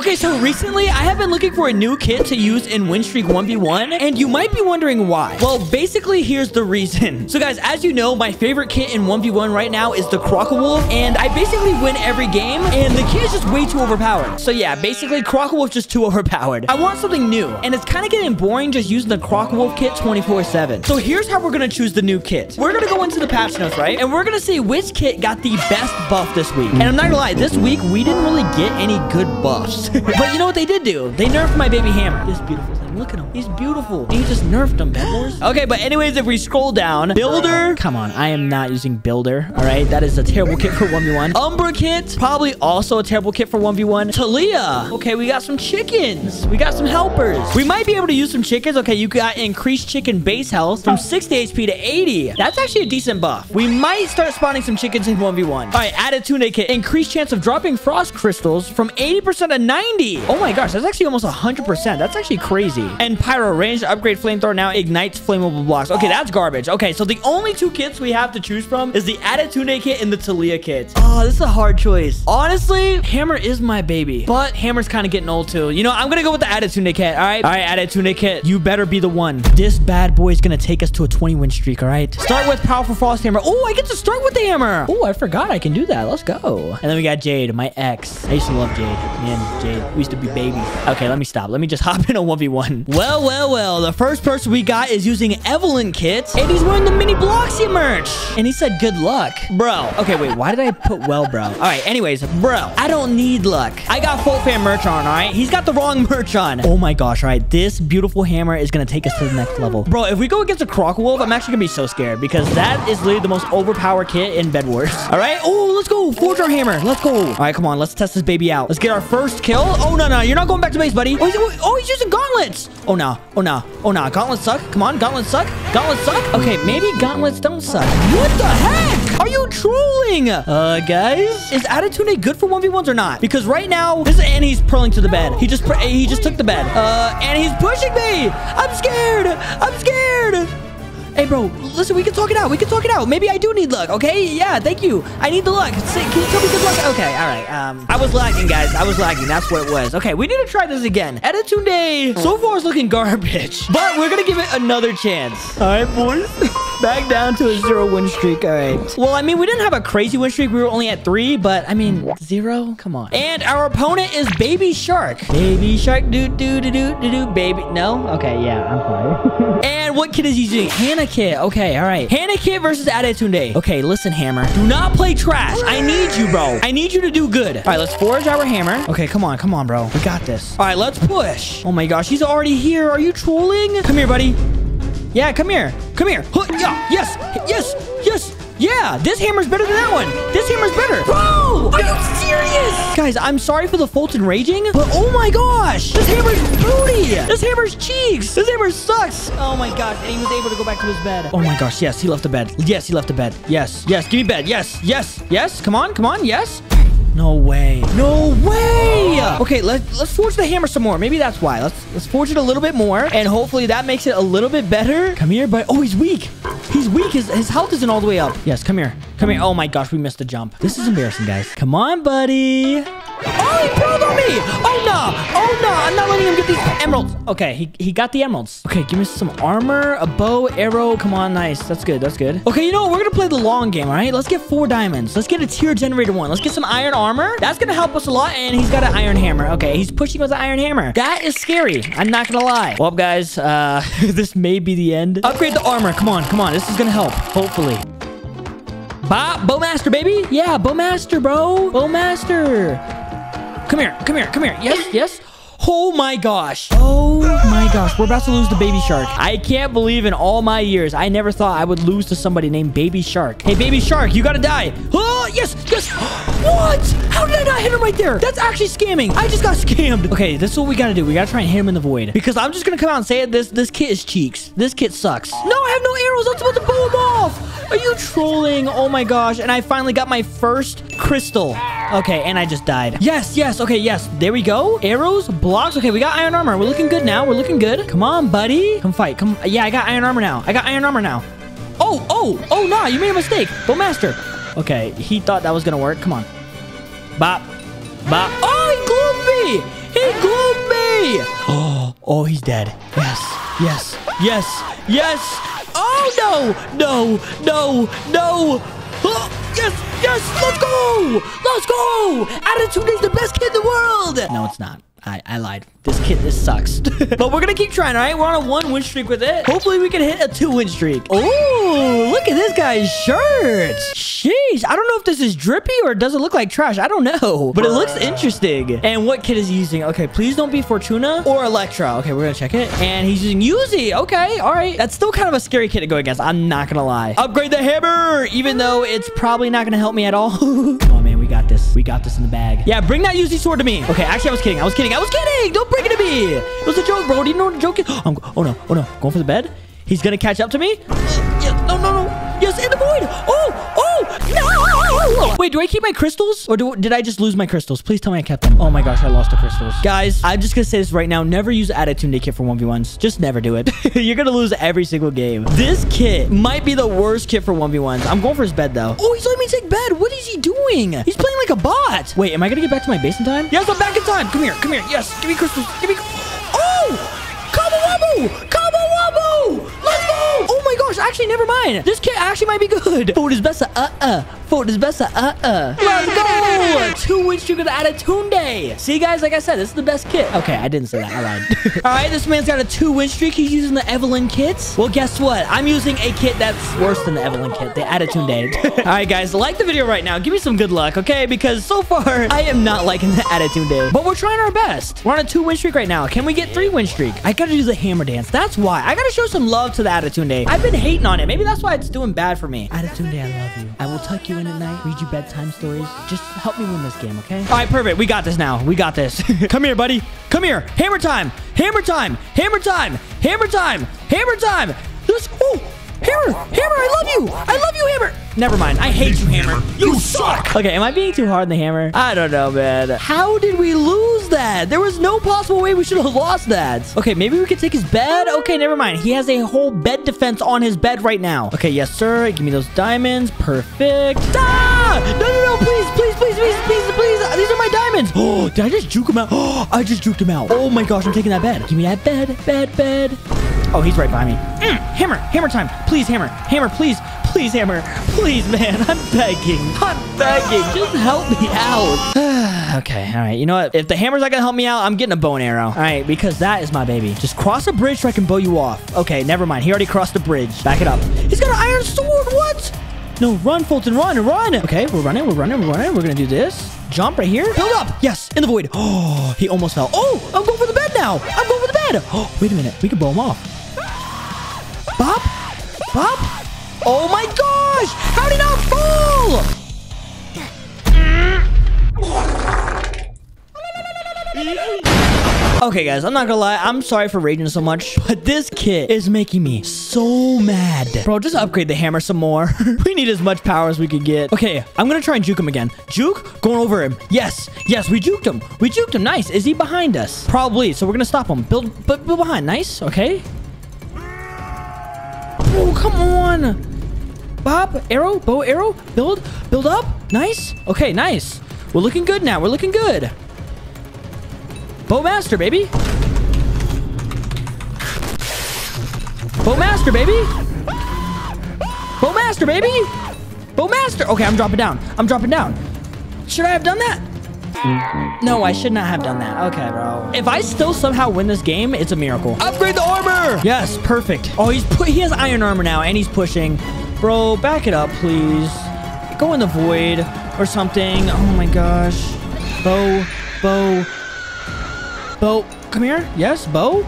Okay, so recently I have been looking for a new kit to use in Win Streak 1v1, and you might be wondering why. Well, basically, here's the reason. So guys, as you know, my favorite kit in 1v1 right now is the Crocowolf, and I basically win every game, and the kit is just way too overpowered. So yeah, basically, Crocowolf just too overpowered. I want something new, and it's kind of getting boring just using the Crocowolf kit 24-7. So here's how we're gonna choose the new kit. We're gonna go into the patch notes, right? And we're gonna see which kit got the best buff this week. And I'm not gonna lie, this week, we didn't really get any good buffs. But you know what they did do? They nerfed my baby hammer. This beautiful thing. Look at him. He's beautiful. You just nerfed him, Bedwars. Okay, but anyways, if we scroll down, Builder. Come on, I am not using Builder. All right, that is a terrible kit for 1v1. Umbra kit, probably also a terrible kit for 1v1. Taliyah. Okay, we got some chickens. We got some helpers. We might be able to use some chickens. Okay, you got increased chicken base health from 60 HP to 80. That's actually a decent buff. We might start spawning some chickens in 1v1. All right, Adetunde kit. Increased chance of dropping frost crystals from 80% to 90. Oh my gosh, that's actually almost 100%. That's actually crazy. And pyro range upgrade flamethrower now ignites flammable blocks. Okay, that's garbage. Okay, so the only two kits we have to choose from is the added kit and the Taliyah kit. Oh, this is a hard choice. Honestly, hammer is my baby, but hammer's kind of getting old too. You know, I'm gonna go with the added kit. All right, all right, added kit. You better be the one. This bad boy is gonna take us to a 20 win streak. All right. Start with powerful frost hammer. Oh, I get to start with the hammer. Oh, I forgot I can do that. Let's go. And then we got Jade, my ex. I used to love Jade. Man, Jade. We used to be babies. Okay, let me stop. Let me just hop in a 1v1. Well, well, well. The first person we got is using Evelynn kit, and he's wearing the mini Bloxy merch. And he said, good luck. Bro. Okay, wait. Why did I put well, bro? All right, anyways, bro. I don't need luck. I got Foltyn merch on, all right? He's got the wrong merch on. Oh my gosh, all right. This beautiful hammer is going to take us to the next level. Bro, if we go against a Crocowolf, I'm actually going to be so scared because that is literally the most overpowered kit in Bed Wars. All right? Oh, let's go. Forge our hammer. Let's go. All right, come on. Let's test this baby out. Let's get our first kill. Oh, no, no. You're not going back to base, buddy. Oh, he's, oh, he's using gauntlets. Oh, no. Oh, no. Oh, no. Gauntlets suck. Come on. Gauntlets suck. Gauntlets suck. Okay, maybe gauntlets don't suck. What the heck? Are you trolling? Uh, guys, is Adetunde good for 1v1s or not? Because right now, this and he's pearling to the bed. He just he just took the bed. Uh, and he's pushing me. I'm scared. I'm scared. Hey, bro, listen, we can talk it out. We can talk it out. Maybe I do need luck, okay? Yeah, thank you. I need the luck. Say, can you tell me good luck? Okay, all right. Um, I was lagging, guys. I was lagging. That's what it was. Okay, we need to try this again. Adetunde so far is looking garbage, but we're going to give it another chance. All right, boys. Back down to a zero win streak. All right. Well, I mean, we didn't have a crazy win streak. We were only at three, but I mean, zero? Come on. And our opponent is Baby Shark. Baby Shark, do, do, do, do, do, do, baby. No? Okay, yeah, I'm sorry. and what kid is he using? Hannah kid. Okay, all right. Hannah kid versus Adetunde. Okay, listen, Hammer. Do not play trash. I need you, bro. I need you to do good. All right, let's forge our hammer. Okay, come on, come on, bro. We got this. All right, let's push. Oh my gosh, he's already here. Are you trolling? Come here, buddy. Yeah, come here. Come here. Yeah, yes, yes, yes. Yeah, this hammer's better than that one. This hammer's better. Bro, are you serious? Guys, I'm sorry for the Foltyn raging, but oh my gosh. This hammer's booty. This hammer's cheeks. This hammer sucks. Oh my gosh, and he was able to go back to his bed. Oh my gosh, yes, he left the bed. Yes, he left the bed. Yes, yes, give me bed. Yes, yes, yes. Come on, come on, yes. No way. No way. Okay, let's let's forge the hammer some more. Maybe that's why. Let's let's forge it a little bit more, and hopefully that makes it a little bit better. Come here, but oh, he's weak. He's weak. His his health isn't all the way up. Yes, come here. Come here. Oh my gosh, we missed the jump. This is embarrassing, guys. Come on, buddy. Oh, he pulled on me. Oh no. Oh no. I'm not letting him get these emeralds. Okay, he he got the emeralds. Okay, give me some armor, a bow, arrow. Come on, nice. That's good. That's good. Okay, you know what? We're gonna play the long game. All right. Let's get four diamonds. Let's get a tier generator one. Let's get some iron armor. That's gonna help us a lot. And he's got an iron hammer. Okay, he's pushing with an iron hammer. That is scary. I'm not gonna lie. Well, guys, uh, this may be the end. Upgrade the armor. Come on, come on. This is gonna help. Hopefully. Bob, Bowmaster, baby. Yeah, Bowmaster, bro. Bowmaster. Come here, come here, come here. Yes, yes. Oh my gosh. Oh my gosh. We're about to lose the baby shark. I can't believe in all my years, I never thought I would lose to somebody named Baby Shark. Hey, Baby Shark, you gotta die. Oh, yes, yes. What? How did I not hit him right there? That's actually scamming. I just got scammed. Okay, this is what we gotta do. We gotta try and hit him in the void. Because I'm just gonna come out and say it. This, this kit is cheeks. This kit sucks. No, I have no arrows. I was about to blow him off. Are you trolling? Oh my gosh. And I finally got my first crystal. Okay, and I just died. Yes, yes. Okay, yes. There we go. Arrows, blocks. Okay, we got iron armor. We're looking good now. We're looking good. Come on, buddy. Come fight. Come. Yeah, I got iron armor now. I got iron armor now. Oh, oh, oh, nah. You made a mistake. Bowmaster. Okay, he thought that was going to work. Come on. Bop. Bop. Oh, he glowed me. He Oh, he's dead. Yes, yes, yes, yes. Oh, no, no, no, no. Oh, yes, yes, let's go. Let's go. Adetunde is the best kid in the world. No, it's not. I, I lied. This kid, this sucks. but we're gonna keep trying, all right? We're on a one win streak with it. Hopefully we can hit a two win streak. Oh, look at this guy's shirt. Sheesh. I don't know if this is drippy or does it look like trash. I don't know. But it looks interesting. And what kid is he using? Okay, please don't be Fortuna or Electra. Okay, we're gonna check it. And he's using Yuzi. Okay, all right. That's still kind of a scary kid to go against. I'm not gonna lie. Upgrade the hammer, even though it's probably not gonna help me at all. Come on, man. We got this. We got this in the bag. Yeah, bring that Yuzi sword to me. Okay, actually, I was kidding. I was kidding. I was kidding. Don't bring it to me. It was a joke, bro. Do you know what a joke is? I'm, oh, no. Oh, no. Going for the bed. He's gonna catch up to me. Yes. No, no, no. Yes, in the void. Oh, no. Wait, do I keep my crystals? Or do, did I just lose my crystals? Please tell me I kept them. Oh my gosh, I lost the crystals. Guys, I'm just gonna say this right now. Never use Adetunde kit for 1v1s. Just never do it. You're gonna lose every single game. This kit might be the worst kit for 1v1s. I'm going for his bed, though. Oh, he's letting me take bed. What is he doing? He's playing like a bot. Wait, am I gonna get back to my base in time? Yes, I'm back in time. Come here, come here. Yes, give me crystals. Give me... Oh! Combo Wobble! Let's go! Oh my gosh, actually, never mind. This kit actually might be good. Food is best uh-uh. Food is best uh-uh. Let's go! Two win streak with Adetunde. See, guys, like I said, this is the best kit. Okay, I didn't say that. I lied. All right, this man's got a two win streak. He's using the Evelynn kits. Well, guess what? I'm using a kit that's worse than the Evelynn kit, the Adetunde. All right, guys, like the video right now. Give me some good luck, okay? Because so far, I am not liking the Adetunde. But we're trying our best. We're on a two win streak right now. Can we get three win streak? I gotta do the hammer dance. That's why. I gotta show some love to the Adetunde. I've been hating on it. Maybe that's why it's doing bad for me. Adetunde, I love you. I will tuck you in at night, read you bedtime stories. Just help me win this game, okay? All right, perfect. We got this now. We got this. Come here, buddy. Come here. Hammer time. Hammer time. Hammer time. Hammer time. Hammer time. Let's go. Hammer! Hammer, I love you! I love you, Hammer! Never mind. I hate you, Hammer. You suck! Okay, am I being too hard on the Hammer? I don't know, man. How did we lose that? There was no possible way we should have lost that. Okay, maybe we could take his bed? Okay, never mind. He has a whole bed defense on his bed right now. Okay, yes, sir. Give me those diamonds. Perfect. Ah! No, no, no, please, please, please, please, please, please. These are my diamonds. Oh, did I just juke him out? Oh, I just juked him out. Oh my gosh, I'm taking that bed. Give me that bed, bed, bed. Oh, he's right by me. Mm, hammer, hammer time. Please, hammer, hammer, please, please, hammer. Please, man, I'm begging. I'm begging. Just help me out. okay, all right. You know what? If the hammer's not to help me out, I'm getting a bow and arrow. All right, because that is my baby. Just cross a bridge so I can bow you off. Okay, never mind. He already crossed the bridge. Back it up. He's got an iron sword. What? No, run, Foltyn, run, run. Okay, we're running, we're running, we're running. We're to do this. Jump right here. Build up. Yes, in the void. Oh, he almost fell. Oh, I'm going for the bed now. I'm going for the bed. Oh, wait a minute. We can blow him off. Bop? Bop? Oh my gosh! How did Okay, guys, I'm not gonna lie. I'm sorry for raging so much, but this kit is making me so mad. Bro, just upgrade the hammer some more. we need as much power as we can get. Okay, I'm gonna try and juke him again. Juke? Going over him. Yes, yes, we juked him. We juked him. Nice. Is he behind us? Probably, so we're gonna stop him. Build, build, build behind. Nice, okay. Oh, come on. Bob, arrow, bow, arrow, build, build up. Nice. Okay, nice. We're looking good now. We're looking good. Bowmaster, baby. Bowmaster, baby. Bowmaster, baby. Bowmaster. Okay, I'm dropping down. I'm dropping down. Should I have done that? No, I should not have done that. Okay, bro. If I still somehow win this game, it's a miracle. Upgrade the armor. Yes, perfect. Oh, he's put. He has iron armor now, and he's pushing. Bro, back it up, please. Go in the void or something. Oh my gosh. Bo, Bo, Bo, come here. Yes, Bo.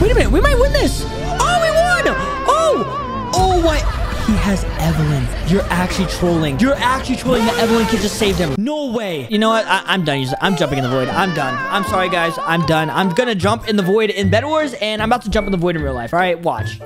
Wait a minute. We might win this. Oh, we won. Oh, oh, what? He has Evelynn. You're actually trolling. You're actually trolling that Evelynn kid just saved him. No way. You know what? I am done. I'm jumping in the void. I'm done. I'm sorry, guys. I'm done. I'm gonna jump in the void in Bed Wars, and I'm about to jump in the void in real life. All right, watch.